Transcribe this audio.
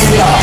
Let's.